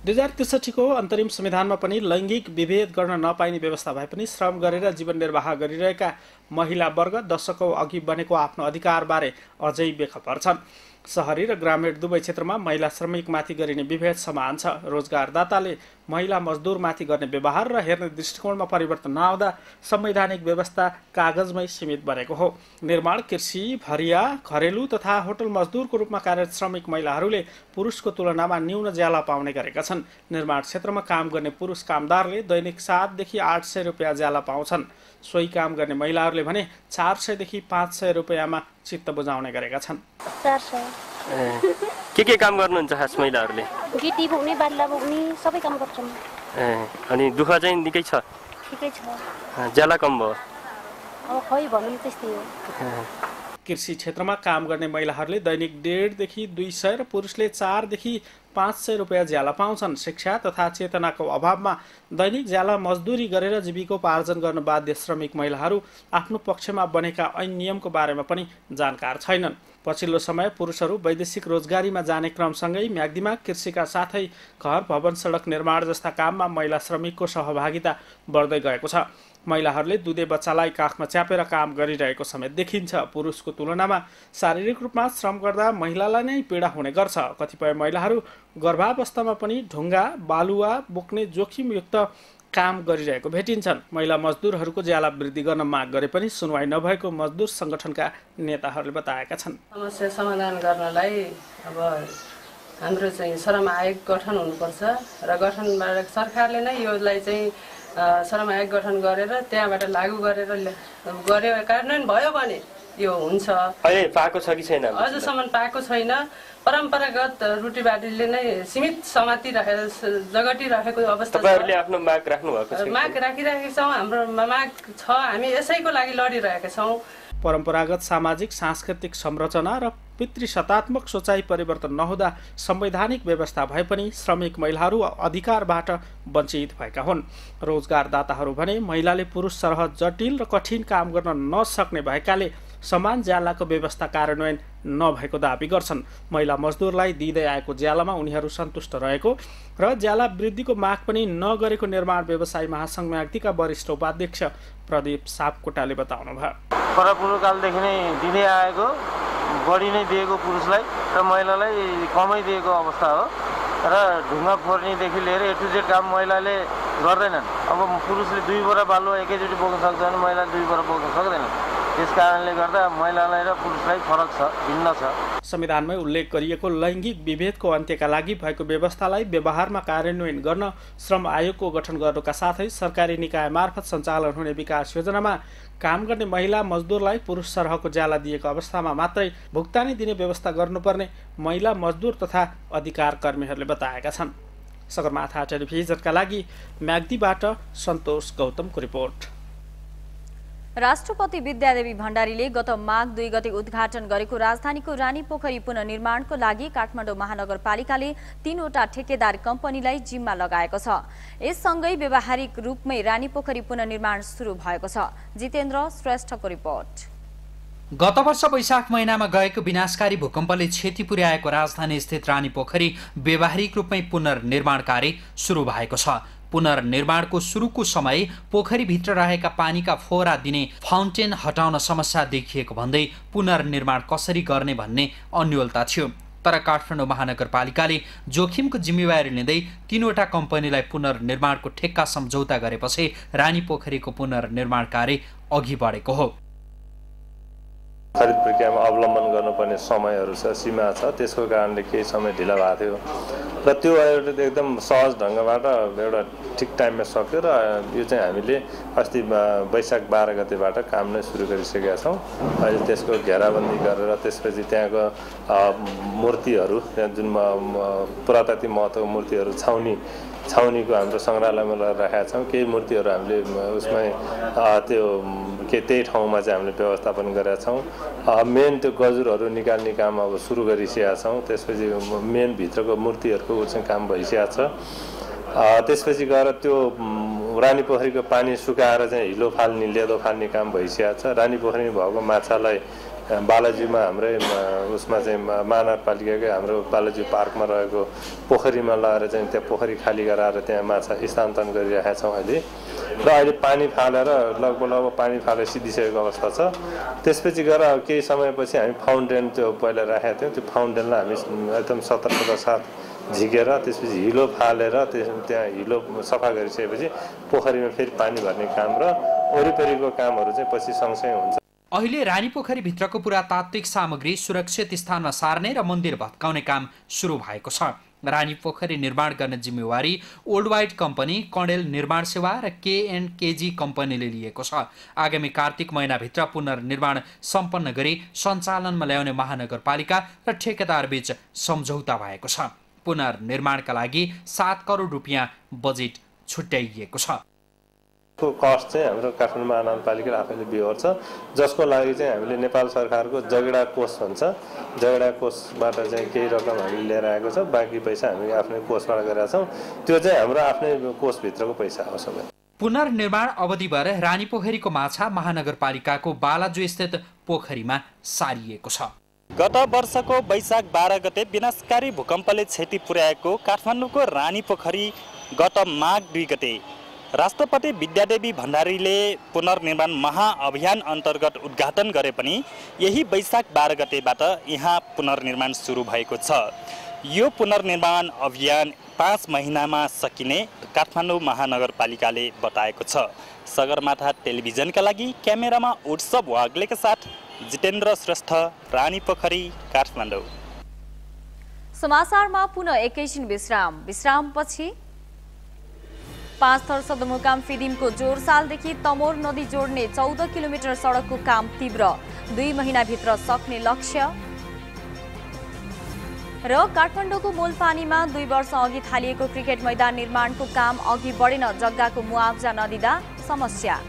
दुई हजार त्रिसठीको अन्तरिम संविधानमा पनि लैङ्गिक विभेद गर्न नपाइने व्यवस्था भए पनि श्रम गरेर जीवन निर्वाह गरिरहेका महिला वर्ग दशकौँ अघि बनेको आफ्नो अधिकारबारे अझै बेखबर छन्। सहरी र ग्रामीण दुवै क्षेत्रमा महिला श्रमिकमाथि गरिने विभेद समान छ। रोजगारदाताले महिला मजदुरमाथि गर्ने व्यवहार र हेर्ने दृष्टिकोणमा परिवर्तन नआउँदा संवैधानिक व्यवस्था कागजमै सीमित बनेको हो। निर्माण कृषि भरिया घरेलु तथा होटल मजदुरको रूपमा कार्यरत श्रमिक महिलाहरूले पुरुषको तुलनामा न्यून ज्याला पाउने गरेका छन्। निर्माण क्षेत्रमा काम गर्ने पुरुष कामदारले दैनिक सातदेखि आठ सय रुपियाँ ज्याला पाउँछन्। सोही काम गर्ने महिलाहरूले भने चार सयदेखि पाँच सय रुपियाँमा चित्त बुझाउने गरेका छन्।
के के काम गर्नुहुन्छ खास महिलाहरूले?
गिटी बोक्ने बादला बोक्ने सबै काम गर्छौँ
ए अनि दुःख चाहिँ निकै छ?
ठिकै छ।
ज्याला कम भयो?
अब खै भनौँ त्यस्तै हो।
कृषि क्षेत्रमा काम गर्ने महिलाहरूले दैनिक डेढदेखि दुई सय र पुरुषले चारदेखि पाँच सय रुपियाँ ज्याला पाउँछन्। शिक्षा तथा चेतनाको अभावमा दैनिक ज्याला मजदुरी गरेर जीविकोपार्जन गर्न बाध्य श्रमिक महिलाहरू आफ्नो पक्षमा बनेका ऐन नियमको बारेमा पनि जानकार छैनन्। पछिल्लो समय पुरुषहरू वैदेशिक रोजगारीमा जाने क्रमसँगै म्याग्दीमा कृषिका साथै घर भवन सडक निर्माण जस्ता काममा महिला श्रमिकको सहभागिता बढ्दै गएको छ। महिलाहरूले दुधे बच्चालाई काखमा च्यापेर काम गरिरहेको समेत देखिन्छ। पुरुषको तुलनामा शारीरिक रूपमा श्रम गर्दा महिलालाई नै पीडा हुने गर्छ। कतिपय महिलाहरू गर्भावस्थामा पनि ढुङ्गा बालुवा बोक्ने जोखिमयुक्त काम गरिरहेको भेटिन्छन्। महिला मजदुरहरूको ज्याला वृद्धि गर्न माग गरे पनि सुनवाई नभएको मजदुर सङ्गठनका नेताहरूले बताएका छन्।
समस्या समाधान गर्नलाई अब
हाम्रो चाहिँ श्रम आयोग गठन हुनुपर्छ र गठनबाट सरकारले नै योलाई चाहिँ आयोग गठन गरेर त्यहाँबाट लागू गरेर गर्यो कार्यान्वयन भयो भने यो हुन्छ।
पाएको छ कि छैन?
अझसम्म पाएको छैन। परम्परागत रुटीबाटीले नै सीमित समातिरहेको जगटिरहेको अवस्था
तपाईँहरूले
छ
आफ्नो माग राख्नु भएको
माग राखिरहेका छौँ। हाम्रो माग छ। हामी यसैको लागि लडिरहेका छौँ।
परम्परागत सामाजिक सांस्कृतिक संरचना र पितृसत्तात्मक सोचाइ परिवर्तन नहुँदा संवैधानिक व्यवस्था भए पनि श्रमिक महिलाहरू अधिकारबाट वञ्चित भएका हुन्। रोजगारदाताहरू भने महिलाले पुरुष सरह जटिल र कठिन काम गर्न नसक्ने भएकाले समान ज्यालाको व्यवस्था कार्यान्वयन नभएको दावी गर्छन्। महिला मजदुरलाई दिँदै आएको ज्यालामा उनीहरू सन्तुष्ट रहेको र ज्याला वृद्धिको माग पनि नगरेको निर्माण व्यवसायी महासङ्घ म्याग्दीका वरिष्ठ उपाध्यक्ष प्रदीप सापकोटाले बताउनुभयो।
परपुरुकालदेखि नै दिँदै आएको बढी नै दिएको पुरुषलाई र महिलालाई कमै दिएको अवस्था हो। र ढुङ्गा फोर्नेदेखि लिएर ए टु जेड काम महिलाले गर्दैनन्। अब पुरुषले दुई बोरा बालुवा एकैचोटि बोक्न सक्छ भने महिलाले दुई बोरा बोक्न सक्दैनन्। त्यस कारणले गर्दा महिलालाई र पुरुषलाई फरक छ भिन्न छ।
संविधानमै उल्लेख गरिएको लैङ्गिक विभेदको अन्त्यका लागि भएको व्यवस्थालाई व्यवहारमा कार्यान्वयन गर्न श्रम आयोगको गठन गर्नुका साथै सरकारी निकाय मार्फत सञ्चालन हुने विकास योजनामा काम गर्ने महिला मजदुरलाई पुरुष सरहको ज्याला दिएको अवस्थामा मात्रै भुक्तानी दिने व्यवस्था गर्नुपर्ने महिला मजदुर तथा अधिकार कर्मीहरूले बताएका छन्। सगरमाथा टेलिभिजनका लागि म्याग्दीबाट सन्तोष गौतमको रिपोर्ट।
राष्ट्रपति विद्यादेवी भण्डारीले गत माघ दुई गते उद्घाटन गरेको राजधानीको रानी पोखरी पुनर्निर्माणको लागि काठमाडौँ महानगरपालिकाले तीनवटा ठेकेदार कम्पनीलाई जिम्मा लगाएको छ। यससँगै व्यावहारिक रूपमै रानी पोखरी पुनर्निर्माण सुरु भएको छ। जितेन्द्र श्रेष्ठको रिपोर्ट।
गत वर्ष वैशाख महिनामा गएको विनाशकारी भूकम्पले क्षति पुर्याएको राजधानी स्थित रानी पोखरी व्यावहारिक रूपमै पुनर्निर्माण कार्य सुरु भएको छ। पुनर्निर्माणको सुरुको समय पोखरीभित्र रहेका पानीका फोहरा दिने फाउन्टेन हटाउन समस्या देखिएको भन्दै पुनर्निर्माण कसरी गर्ने भन्ने अन्यलता थियो। तर काठमाडौँ महानगरपालिकाले जोखिमको जिम्मेवारी लिँदै तीनवटा कम्पनीलाई पुनर्निर्माणको ठेक्का सम्झौता गरेपछि रानी पोखरीको पुनर्निर्माण कार्य अघि बढेको हो।
खरिद प्रक्रियामा अवलम्बन गर्नुपर्ने समयहरू छ सीमा छ। त्यसको कारणले केही समय ढिला भएको थियो। र त्यो एउटा एकदम सहज ढङ्गबाट एउटा ठिक टाइममा सक्यो र यो चाहिँ हामीले अस्ति वैशाख बाह्र गतेबाट काम नै सुरु गरिसकेका छौँ। अहिले त्यसको घेराबन्दी गरेर त्यसपछि त्यहाँको मूर्तिहरू त्यहाँ जुन पुरातात्विक महत्त्वको मूर्तिहरू छाउनी छाउनीको हाम्रो सङ्ग्रहालयमा राखेका छौँ। केही मूर्तिहरू हामीले उसमै त्यो के त्यही ठाउँमा चाहिँ हामीले व्यवस्थापन गरेका छौँ। मेन त्यो गजुरहरू निकाल्ने काम अब सुरु गरिसकेका छौँ। त्यसपछि मेन भित्रको मूर्तिहरूको चाहिँ काम भइसकेको छ। त्यसपछि गएर त्यो रानी पोखरीको पानी सुकाएर चाहिँ हिलो फाल्ने लेदो फाल्ने काम भइसकेको छ। रानी पोखरीमा भएको माछालाई बालाजीमा हाम्रै उसमा चाहिँ महानगरपालिकाकै हाम्रो बालाजी पार्कमा रहेको पोखरीमा लगेर चाहिँ त्यहाँ पोखरी खाली गराएर त्यहाँ माछा स्थानान्तरण गरिरहेका छौँ अहिले। र अहिले पानी फालेर लगभग लगभग पानी फालेर सिद्धिसकेको अवस्था छ। त्यसपछि गएर केही समयपछि हामी फाउन्टेन त्यो पहिला राखेका थियौँ। त्यो फाउन्टेनलाई हामी एकदम सतर्कताका साथ झिकेर त्यसपछि हिलो फालेर त्यस त्यहाँ हिलो सफा गरिसकेपछि पोखरीमा फेरि पानी भर्ने काम र वरिपरिको कामहरू चाहिँ पछि सँगसँगै हुन्छ।
अहिले रानी पोखरीभित्रको पुरातात्विक सामग्री सुरक्षित स्थानमा सार्ने र मन्दिर भत्काउने काम सुरु भएको छ। रानी पोखरी निर्माण गर्ने जिम्मेवारी ओल्ड वाइट कम्पनी कणेल निर्माण सेवा र केएनकेजी कम्पनीले लिएको छ। आगामी कार्तिक महिनाभित्र पुनर्निर्माण सम्पन्न गरी सञ्चालनमा ल्याउने महानगरपालिका र ठेकेदारबीच सम्झौता भएको छ। पुनर्निर्माणका लागि सात करोड रुपियाँ बजेट छुट्याइएको छ।
को कस्ट चाहिँ हाम्रो काठमाडौँ महानगरपालिका आफैले बिहोर्छ। जसको लागि चाहिँ हामीले नेपाल सरकारको जगडा कोष भन्छ। जगडा कोषबाट चाहिँ केही रकम हामीले लिएर आएको छ। बाँकी पैसा हामी आफ्नै कोषबाट गरेका छौँ। त्यो चाहिँ हाम्रो आफ्नै कोषभित्रको पैसा हो सबै।
पुनर्निर्माण अवधिभर रानी पोखरीको माछा महानगरपालिकाको बालाजु स्थित पोखरीमा सारिएको छ।
गत वर्षको वैशाख बाह्र गते विनाशकारी भूकम्पले क्षति पुर्याएको काठमाडौँको रानी पोखरी गत माघ दुई गते राष्ट्रपति विद्यादेवी भण्डारीले पुनर्निर्माण महाअभियान अन्तर्गत उद्घाटन गरे पनि यही वैशाख बाह्र गतेबाट यहाँ पुनर्निर्माण सुरु भएको छ। यो पुनर्निर्माण अभियान पाँच महिनामा सकिने काठमाडौँ महानगरपालिकाले बताएको छ। सगरमाथा टेलिभिजनका लागि क्यामेरामा उत्सव वाग्लेका साथ जितेन्द्र श्रेष्ठ रानी पोखरी काठमाडौँ।
समाचारमा पुनः एकैछिन विश्राम। विश्रामपछि पाँच थर सदरमुकाम फिदिमको जोरसालदेखि तमोर नदी जोड्ने चौध किलोमिटर सडकको काम तीव्र। दुई महिनाभित्र सक्ने लक्ष्य। र काठमाडौँको मूलपानीमा दुई वर्ष अघि थालिएको क्रिकेट मैदान निर्माणको काम अघि बढेन जग्गाको मुआवजा नदिँदा समस्या।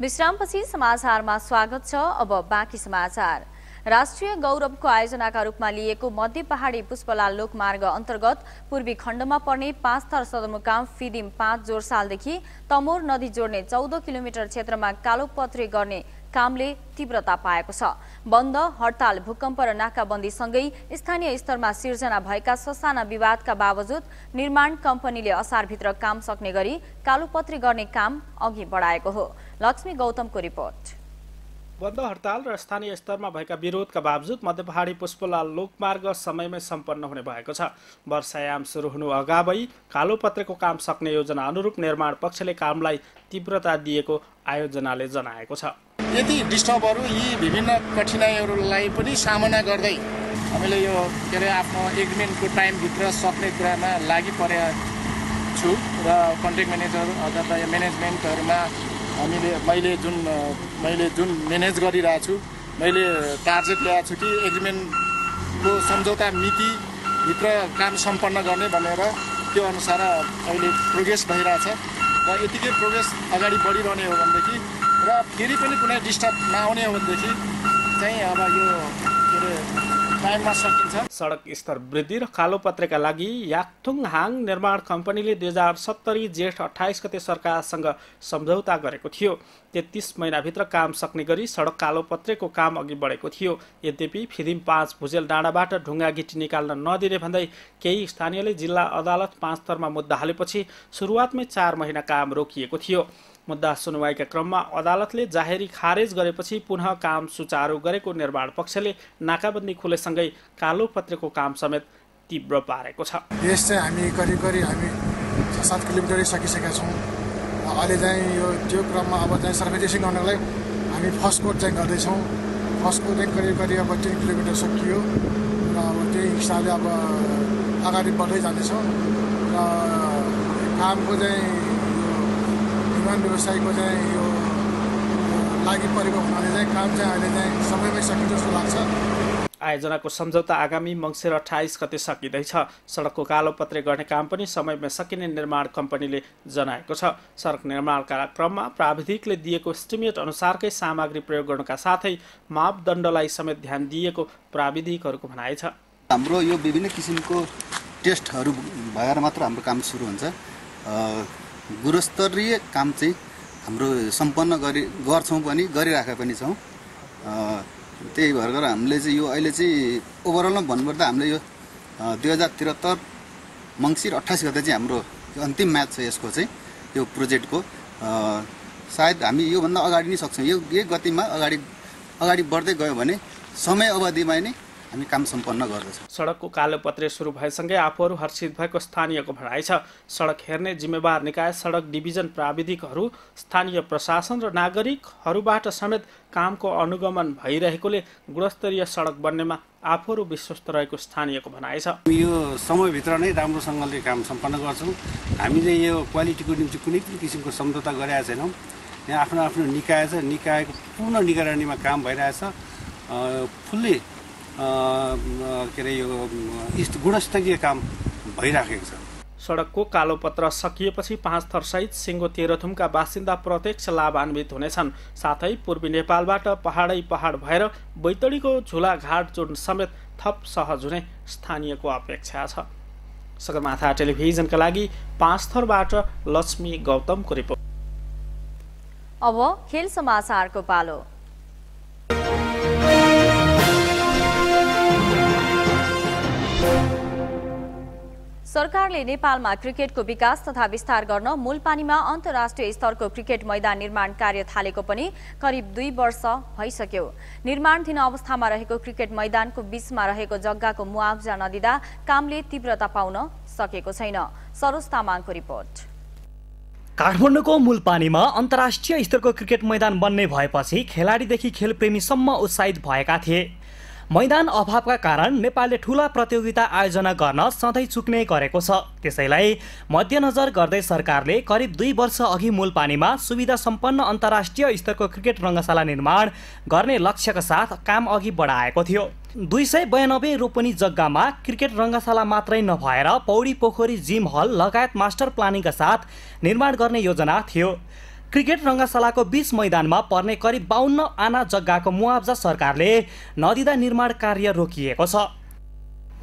विश्रामपछि समाचारमा स्वागत छ। अब बाँकी समाचार। राष्ट्रिय गौरवको आयोजनाका रूपमा लिएको मध्य पहाडी पुष्पलाल लोकमार्ग अन्तर्गत पूर्वी खण्डमा पर्ने पाँच थर सदरमुकाम फिदिम पाँच जोरसालदेखि तमोर नदी जोड्ने चौध किलोमिटर क्षेत्रमा कालोपत्रे गर्ने कामले तीव्रता पाएको छ। बन्द हडताल भूकम्प र नाकाबन्दीसँगै स्थानीय स्तरमा सिर्जना भएका ससाना विवादका बावजुद निर्माण कम्पनीले असारभित्र काम सक्ने गरी कालोपत्री गर्ने काम अघि बढाएको हो। लक्ष्मी गौतमको रिपोर्ट।
बन्द हडताल र स्थानीय स्तरमा भएका विरोधका बावजुद मध्य पहाडी पुष्पलाल लोकमार्ग समयमै सम्पन्न हुने भएको छ। वर्षायाम सुरु हुनु अगावै कालोपत्रेको काम सक्ने योजना अनुरूप निर्माण पक्षले कामलाई तीव्रता दिएको आयोजनाले जनाएको छ।
यदि डिस्टर्बहरू यी विभिन्न कठिनाइहरूलाई पनि सामना गर्दै हामीले यो के अरे आफ्नो एग्रिमेन्टको टाइमभित्र सक्ने कुरामा लागि परेका छु र कन्ट्याक्ट म्यानेजर अथवा म्यानेजमेन्टहरूमा हामीले मैले जुन मैले जुन म्यानेज गरिरहेको छु मैले टार्गेट ल्याएको छु कि एग्रिमेन्टको सम्झौता मितिभित्र काम सम्पन्न गर्ने भनेर त्यो अनुसार अहिले प्रोग्रेस भइरहेछ। र यतिकै प्रोग्रेस अगाडि बढिरहने हो भनेदेखि र फेरि पनि कुनै डिस्टर्ब नआउने हो भनेदेखि चाहिँ अब यो के अरे
सडक स्तर वृद्धि र कालोपत्रेका लागि याक्थुङ हाङ निर्माण कम्पनीले दुई हजार सत्तरी जेठ अठाइस गते सरकारसँग सम्झौता गरेको थियो। तेत्तिस महिनाभित्र काम सक्ने गरी सडक कालोपत्रेको काम अघि बढेको थियो। यद्यपि फिदिम पाँच भुजेल डाँडाबाट ढुङ्गा गिटी निकाल्न नदिने भन्दै केही स्थानीयले जिल्ला अदालत पाँच तरमा मुद्दा हालेपछि सुरुवातमै चार महिना काम रोकिएको थियो। मुद्दा सुनवाईका क्रममा अदालतले जाहेरी खारेज गरेपछि पुनः काम सुचारू गरेको निर्माण पक्षले नाकाबन्दी खुलेसँगै कालो पत्रेको काम समेत तीव्र पारेको छ।
यस चाहिँ हामी करिब करिब हामी छ सात किलोमिटरै सकिसकेका छौँ। अहिले चाहिँ यो त्यो क्रममा अब चाहिँ सर्भिटेसन गर्नलाई हामी फर्स्ट कोट चाहिँ गर्दैछौँ। फर्स्ट कोट चाहिँ करिब करिब अब तिन किलोमिटर सकियो र अब त्यही हिसाबले अब अगाडि बढ्दै जाँदैछौँ। र कामको चाहिँ निर्माण व्यवसायको चाहिँ यो लागि परेको हुनाले चाहिँ काम चाहिँ अहिले चाहिँ समयमै सकिन्छ जस्तो लाग्छ।
आयोजनाको सम्झौता आगामी मङ्सिर अठाइस गते सकिँदैछ। सडकको कालोपत्रे गर्ने काम पनि समयमा सकिने निर्माण कम्पनीले जनाएको छ। सडक निर्माणका क्रममा प्राविधिकले दिएको इस्टिमेट अनुसारकै सामग्री प्रयोग गर्नुका साथै मापदण्डलाई समेत ध्यान दिएको प्राविधिकहरूको भनाइ छ।
हाम्रो यो विभिन्न किसिमको टेस्टहरू भएर मात्र हाम्रो काम सुरु हुन्छ। गुणस्तरीय काम चाहिँ हाम्रो सम्पन्न गरि गर्छौँ पनि गरिरहेका पनि छौँ। त्यही भएर हामीले चाहिँ यो अहिले चाहिँ ओभरअलमा भन्नुपर्दा हामीले यो दुई हजार त्रिहत्तर मङ्सिर अठाइस गते चाहिँ हाम्रो अन्तिम म्याच छ यसको चाहिँ यो प्रोजेक्टको। सायद हामी योभन्दा अगाडि नै सक्छौँ। यो यही गतिमा अगाडि अगाडि बढ्दै गयो भने समय अवधिमा नै हामी काम सम्पन्न गर्दछौँ।
सडकको कालोपत्रे सुरु भएसँगै आफूहरू हर्षित भएको स्थानीयको भनाइ छ। सडक हेर्ने जिम्मेवार निकाय सडक डिभिजन प्राविधिकहरू स्थानीय प्रशासन र नागरिकहरूबाट समेत कामको अनुगमन भइरहेकोले गुणस्तरीय सडक बन्नेमा आफूहरू विश्वस्त रहेको स्थानीयको भनाइ छ।
यो समयभित्र नै राम्रोसँगले काम सम्पन्न गर्छौँ। हामीले यो क्वालिटीको निम्ति कुनै पनि किसिमको सम्झौता गरेका छैनौँ। यहाँ आफ्नो आफ्नो निकाय छ। निकायको पूर्ण निगरानीमा काम भइरहेछ। फुल्ली के अरे यो गुणस्तरीय काम भइराखेको छ।
सडकको कालोपत्र सकिएपछि पाँच थरसहित सिङ्गो तेह्रथुमका बासिन्दा प्रत्यक्ष लाभान्वित हुनेछन्। साथै पूर्वी नेपालबाट पहाडै पहाड भएर बैतडीको झुलाघाट जोड्न समेत थप सहज हुने स्थानीयको अपेक्षा छ। सगरमाथा टेलिभिजनका लागि पाँच थरबाट लक्ष्मी गौतमको रिपोर्ट।
अब खेल समाचारको पालो। सरकारले नेपालमा क्रिकेटको विकास तथा विस्तार गर्न मूलपानीमा अन्तर्राष्ट्रिय स्तरको क्रिकेट मैदान निर्माण कार्य थालेको पनि करिब दुई वर्ष भइसक्यो। निर्माणधीन अवस्थामा रहेको क्रिकेट मैदानको बीचमा रहेको जग्गाको मुआवजा नदिँदा कामले तीव्रता पाउन सकेको छैन। सरोज तामाङको रिपोर्ट।
काठमाडौँको मूलपानीमा अन्तर्राष्ट्रिय स्तरको क्रिकेट मैदान बन्ने भएपछि खेलाडीदेखि खेलप्रेमीसम्म उत्साहित भएका थिए। मैदान अभावका कारण नेपालले ठुला प्रतियोगिता आयोजना गर्न सधैँ चुक्ने गरेको छ। त्यसैलाई मध्यनजर गर्दै सरकारले करिब दुई वर्ष अघि मूलपानीमा सुविधा सम्पन्न अन्तर्राष्ट्रिय स्तरको क्रिकेट रङ्गशाला निर्माण गर्ने लक्ष्यका साथ काम अघि बढाएको थियो। दुई सय बयानब्बे रोपनी जग्गामा क्रिकेट रङ्गशाला मात्रै नभएर पौडी पोखरी जिम हल लगायत मास्टर प्लानिङका साथ निर्माण गर्ने योजना थियो। क्रिकेट रङ्गशालाको बीच मैदानमा पर्ने करिब बाहन्न आना जग्गाको मुआवजा सरकारले नदिँदा निर्माण कार्य रोकिएको छ।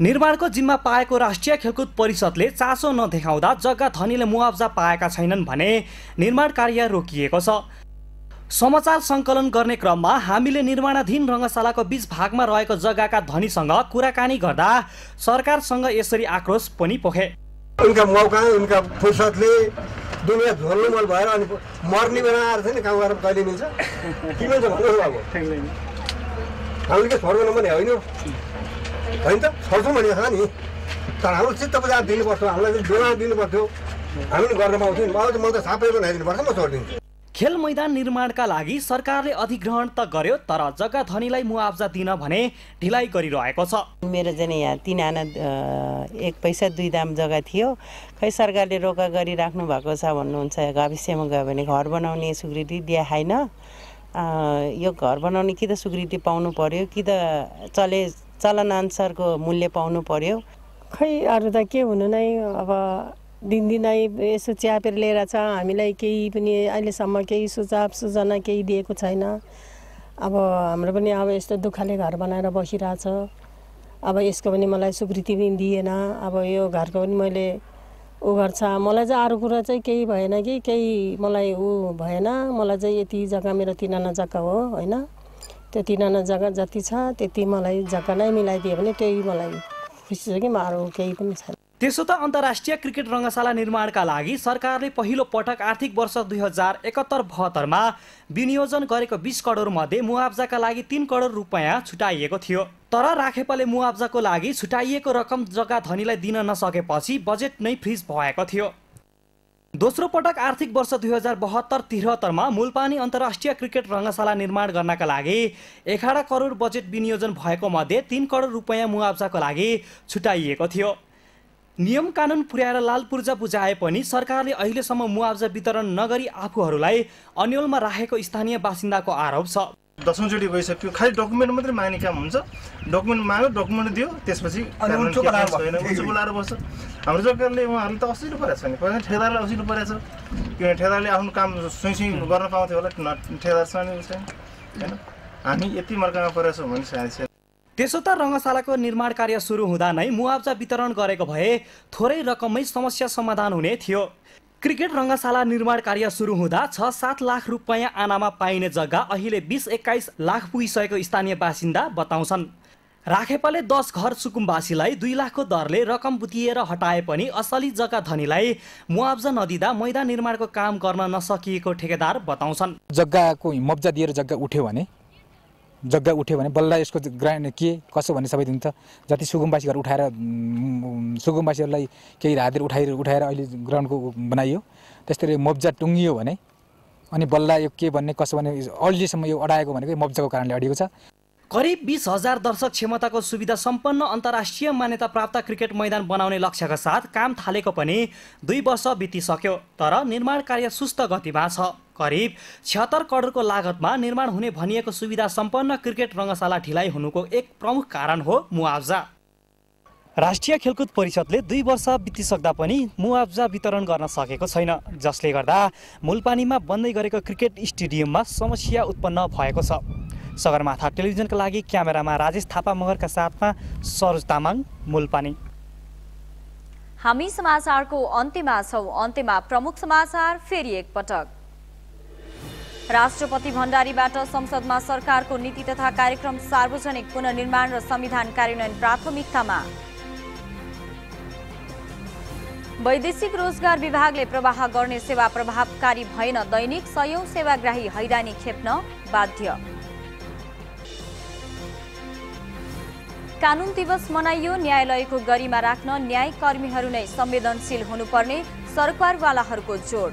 निर्माणको जिम्मा पाएको राष्ट्रिय खेलकुद परिषदले चासो नदेखाउँदा जग्गा धनीले मुआवजा पाएका छैनन् भने निर्माण कार्य रोकिएको छ। समाचार सङ्कलन गर्ने क्रममा हामीले निर्माणाधीन रङ्गशालाको बीच भागमा रहेको जग्गाका धनीसँग कुराकानी गर्दा सरकारसँग यसरी आक्रोश पनि पोखे।
उनका मौका उनका फुर्सदले दुनियाँ झोल्नुमल भएर अनि मर्ने बेला आएर चाहिँ नि काम गरेर कहिले मिल्छ? के मिल्छ भन्नुहोस् अब? हामीले के छोड्नु पनि होइन। होइन त? छोड्छौँ भनेको छ नि? तर हाम्रो चित्त बजार दिनुपर्छ हामीलाई बेला दिनुपर्थ्यो। हामीले गर्न पाउँथ्यौँ अब त म त सापै बनाइदिनुपर्छ म छोडिदिन्छु।
खेल मैदान निर्माणका लागि सरकारले अधिग्रहण त गर्यो तर जग्गा धनीलाई मुआवजा दिन भने ढिलाइ गरिरहेको छ।
मेरो चाहिँ यहाँ तिन आना एक पैसा दुई दाम जग्गा थियो। खै सरकारले रोका गरिराख्नु भएको छ भन्नुहुन्छ गाविसमा गयो भने घर बनाउने स्वीकृति दिए छैन यो घर बनाउने कि त स्वीकृति पाउनु पर्यो कि त चले चलनअनुसारको मूल्य पाउनु पर्यो।
खै अरू त के हुनु नै अब दिनदिनै यसो च्यापेर लिएर छ। हामीलाई केही पनि अहिलेसम्म केही सुझाव सुजना केही दिएको छैन। अब हाम्रो पनि अब यस्तो दुःखले घर बनाएर बसिरहेछ। अब यसको पनि मलाई स्वीकृति पनि दिएन। अब यो घरको पनि मैले ऊ गर्छ। मलाई चाहिँ अरू कुरा चाहिँ केही भएन कि केही मलाई ऊ भएन। मलाई चाहिँ यति जग्गा मेरो तिनाना जग्गा हो होइन? त्यो तिनाना जग्गा जति छ त्यति मलाई जग्गा नै मिलाइदियो भने त्यही मलाई खुसी छ कि म अरू केही पनि छैन।
त्यसो त अन्तर्राष्ट्रिय क्रिकेट रङ्गशाला निर्माणका लागि सरकारले पहिलो पटक आर्थिक वर्ष दुई हजार एकहत्तर बहत्तरमा विनियोजन गरेको बिस करोड मध्ये मुआवजाका लागि तिन करोड रुपियाँ छुटाइएको थियो। तर राखेपाले मुआवजाको लागि छुटाइएको रकम जग्गा धनीलाई दिन नसकेपछि बजेट नै फ्रिज भएको थियो। दोस्रो पटक आर्थिक वर्ष दुई हजार बहत्तर तिहत्तरमा मूलपानी अन्तर्राष्ट्रिय क्रिकेट रङ्गशाला निर्माण गर्नका लागि एघार करोड बजेट विनियोजन भएको मध्ये तिन करोड रुपियाँ मुआवजाको लागि छुटाइएको थियो। नियम कानुन पुर्याएर लाल पूर्जा बुझाए पनि सरकारले अहिलेसम्म मुआवजा वितरण नगरी आफूहरूलाई अन्यलमा राखेको स्थानीय बासिन्दाको आरोप छ।
दसौँचोटि गइसक्यो खालि डकुमेन्ट मात्रै माग्ने काम हुन्छ। डकुमेन्ट माग्यो डकुमेन्ट दियो त्यसपछि बोलाएर बस्छ। हाम्रो सरकारले उहाँहरूले त असिलो परेको छ नि। पहिला ठेदारलाई असिलो परेको छ। किनभने ठेदारले आफ्नो काम सुई सुई गर्न पाउँथ्यो होला। ठेदार छैन होइन? हामी यति मर्कामा परेको छौँ भने सायद
त्यसो त रङ्गशालाको निर्माण कार्य सुरु हुँदा नै मुआवजा वितरण गरेको भए थोरै रकममै समस्या समाधान हुने थियो। क्रिकेट रङ्गशाला निर्माण कार्य सुरु हुँदा छ सात लाख रुपियाँ आनामा पाइने जग्गा अहिले बिस एक्काइस लाख पुगिसकेको स्थानीय बासिन्दा बताउँछन्। राखेपाले दस घर सुकुम्बासीलाई दुई लाखको दरले रकम बुतिएर हटाए पनि असली जग्गा धनीलाई मुआवजा नदिँदा मैदान निर्माणको काम गर्न नसकिएको ठेकेदार बताउँछन्।
जग्गाको मुआवजा दिएर जग्गा उठ्यो भने जग्गा उठ्यो भने बल्ल यसको ग्रान्ड के कसो भन्ने सबै दिन्छ। जति सुगमवासीहरू उठाएर सुगमवासीहरूलाई केही हातहरू उठाएर उठाएर अहिले ग्राउन्डको बनाइयो। त्यस्तै मुआवजा टुङ्गियो भने अनि बल्ल यो के भन्ने कसो भन्ने अहिलेसम्म यो अडाएको भनेको मुआवजाको कारणले अडिएको छ।
करिब बिस हजार दर्शक क्षमताको सुविधा सम्पन्न अन्तर्राष्ट्रिय मान्यता प्राप्त क्रिकेट मैदान बनाउने लक्ष्यका साथ काम थालेको पनि दुई वर्ष बितिसक्यो तर निर्माण कार्य सुस्त गतिमा छ। करिब छिहत्तर करोडको लागतमा निर्माण हुने भनिएको सुविधा सम्पन्न क्रिकेट रङ्गशाला ढिलाइ हुनुको एक प्रमुख कारण हो मुआवजा। राष्ट्रिय खेलकुद परिषदले दुई वर्ष बितिसक्दा पनि मुआवजा वितरण गर्न सकेको छैन जसले गर्दा मूलपानीमा बन्दै गरेको क्रिकेट स्टेडियममा समस्या उत्पन्न भएको छ। सगरमाथा टेलिभिजनका लागि क्यामेरामा राजेश थापा मगरका साथमा सरोज तामाङ मूलपानी।
हामी समाचारको अन्त्यमा छौँ। अन्त्यमा प्रमुख समाचार फेरि एकपटक। राष्ट्रपति भण्डारीबाट संसदमा सरकारको नीति तथा कार्यक्रम सार्वजनिक पुनर्निर्माण र संविधान कार्यान्वयन प्राथमिकतामा। वैदेशिक रोजगार विभागले प्रवाह गर्ने सेवा प्रभावकारी भएन। दैनिक सयौं सेवाग्राही हैरानी खेप्न बाध्य। कानुन दिवस मनाइयो न्यायालयको गरिमा राख्न न्यायकर्मीहरू नै संवेदनशील हुनुपर्ने सरकारवालाहरूको जोड।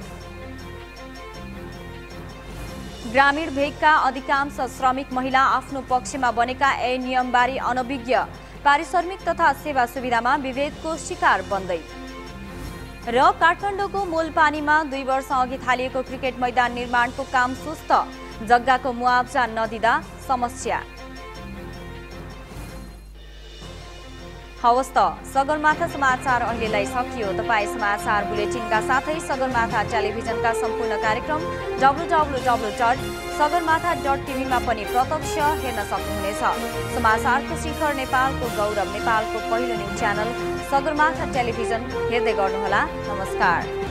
ग्रामीण भेगका अधिकांश श्रमिक महिला आफ्नो पक्षमा बनेका ए नियमबारे अनभिज्ञ। पारिश्रमिक तथा सेवा सुविधामा विभेदको शिकार बन्दै। र काठमाडौँको मूलपानीमा दुई वर्ष अघि थालिएको क्रिकेट मैदान निर्माणको काम सुस्त। जग्गाको मुआवजा नदिँदा समस्या। हवस् त। सगरमाथा समाचार अहिलेलाई सकियो। तपाईँ समाचार बुलेटिनका साथै सगरमाथा टेलिभिजनका सम्पूर्ण कार्यक्रम W W dot Sagarmatha dot टिभीमा पनि प्रत्यक्ष हेर्न सक्नुहुनेछ। समाचारको शिखर नेपालको गौरव नेपालको पहिलो न्युज च्यानल सगरमाथा टेलिभिजन। हेर्दै गर्नुहोला। नमस्कार।